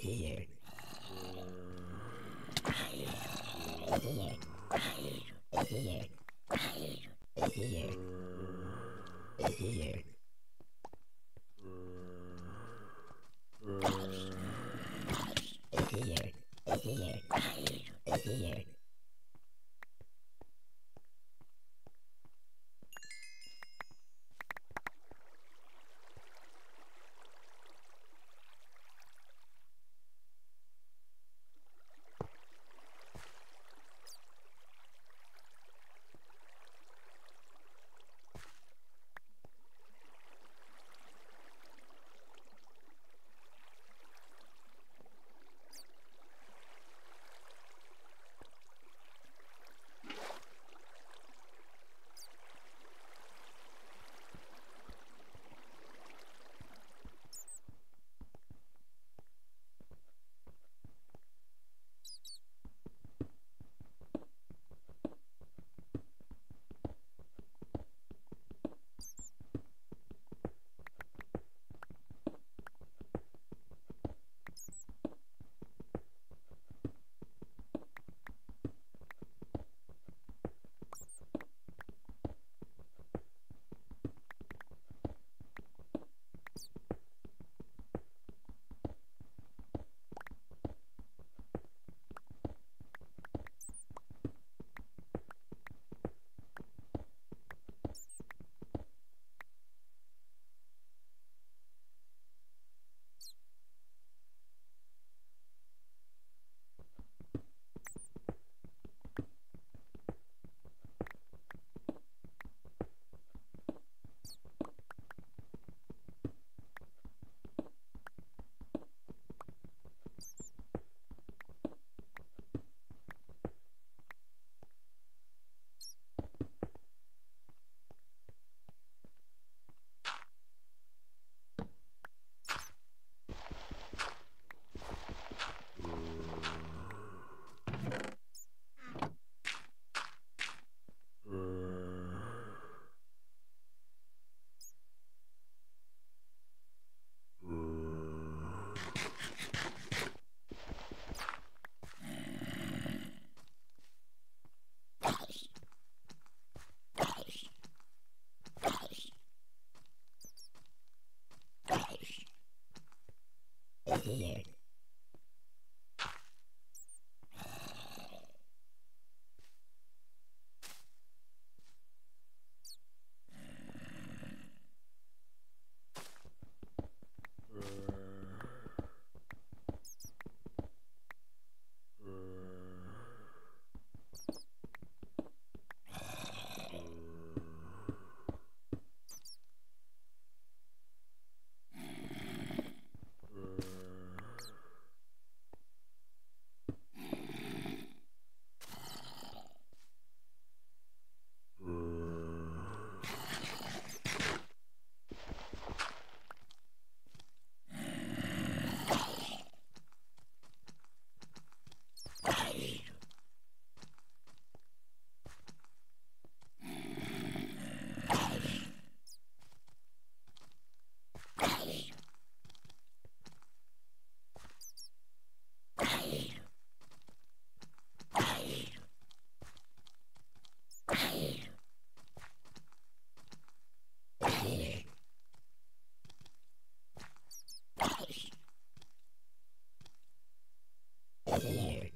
here. Here. Yeah.